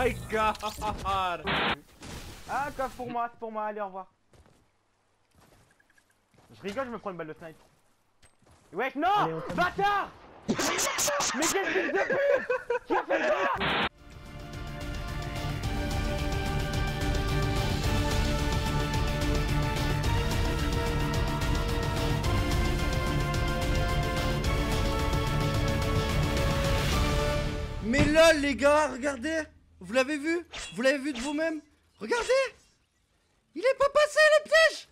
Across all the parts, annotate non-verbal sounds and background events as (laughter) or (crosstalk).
my god Ah, coffre pour moi, c'est pour moi, allez, au revoir. Je rigole, je me prends une balle de snipe. Wesh, non Allez. Bâtard Mais quel fils de pute Qui a fait ça Mais lol les gars, regardez Vous l'avez vu? Vous l'avez vu de vous-même? Regardez! Il est pas passé le piège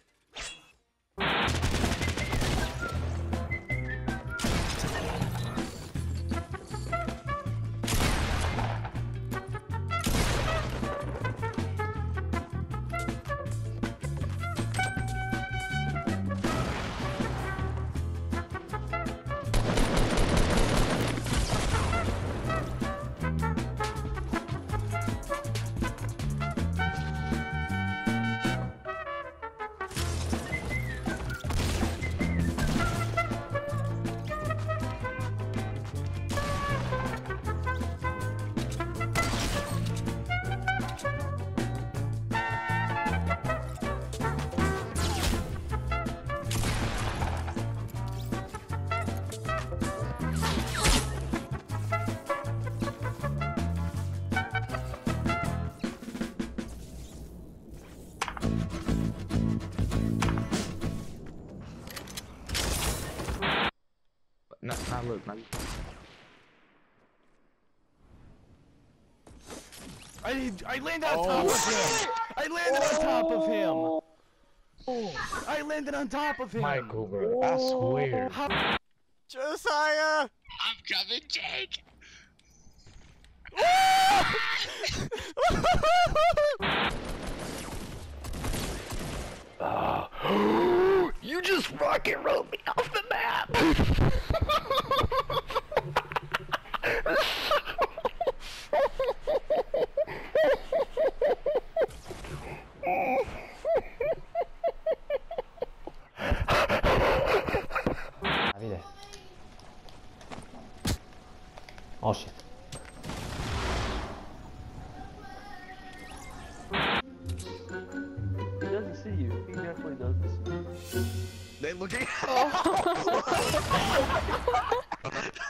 Not, not look, not I I landed on oh, top of him! I landed on top of him! Oh. I landed on top of him! Michael, bro. Oh. I swear. Josiah! I'm coming, Jake. (laughs) You just rocket rolled me off the map. (laughs) you. He definitely doesn't see you. They looking. (laughs) Oh (laughs) (laughs)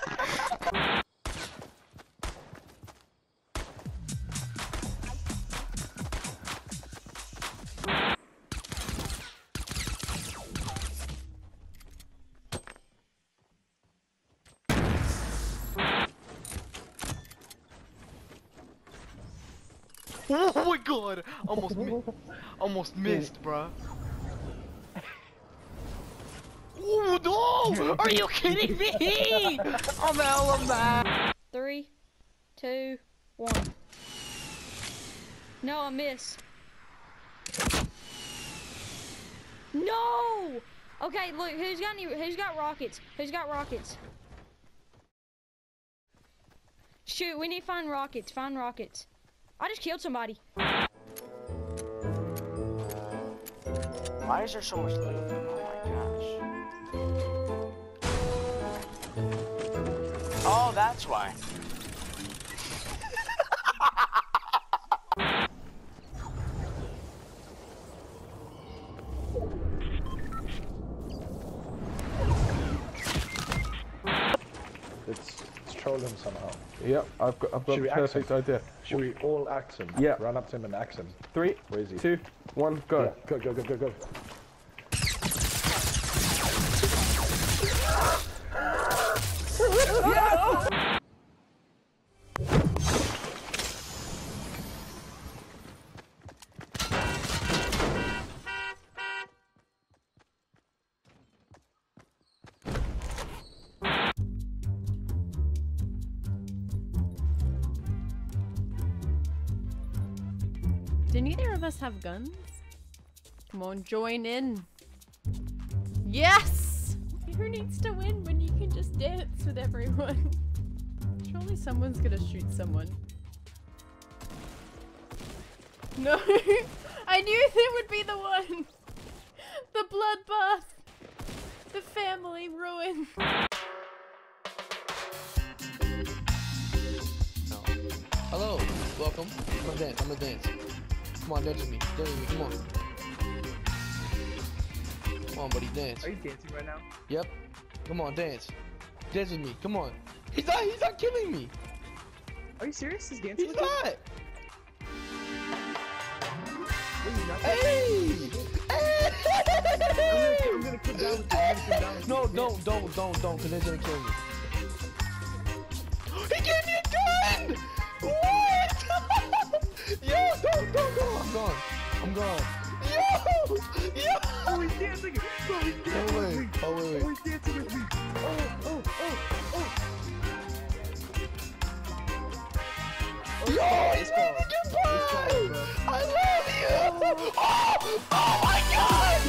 (laughs) Oh my god! Almost mi almost missed, bruh. Oh no! Are you kidding me? (laughs) I'm hella mad. Three, two, one. No, I miss. No! Okay, look, who's got any, who's got rockets? Who's got rockets? Shoot, we need to find rockets, find rockets. I just killed somebody. Why is there so much loot? Oh my gosh. Oh, that's why. Troll him somehow. Yep, I've got, I've got Should the we axe perfect idea. Should we all axe him? Yeah. Run up to him and axe him. Three, Where is he? two, one, go. Yeah, Go, go, go, go, go. Do neither of us have guns? Come on, join in. Yes! Who needs to win when you can just dance with everyone? (laughs) Surely someone's gonna shoot someone. No! (laughs) I knew it would be the one! (laughs) The bloodbath! The family ruin! Hello! Welcome. Come dance. I'm dance. Come on, dance with me. Dance with me. Come on. Come on, buddy. Dance. Are you dancing right now? Yep. Come on, dance. Dance with me. Come on. He's not. He's not killing me. Are you serious? He's dancing He's you? not. You're not Hey. I'm gonna, I'm gonna come down with you. I'm gonna come down with you. No, don't, don't, don't, don't, because they're gonna kill me. He I'm gone. Yo! Yo! Oh, he's dancing! Oh, he's dancing Oh, with me! Oh, wait, Oh, he's dancing with me! Oh, oh, oh, oh! Yo, It's fine. goodbye! I love you! Oh, oh, oh my god!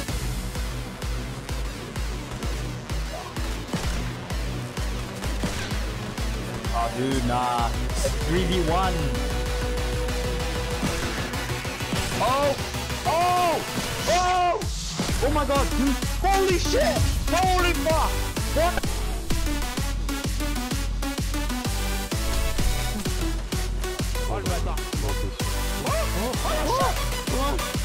Oh, dude, nah. 3v1. Oh! Oh! Oh! Oh my god, dude. Holy shit! Holy fuck! What? Oh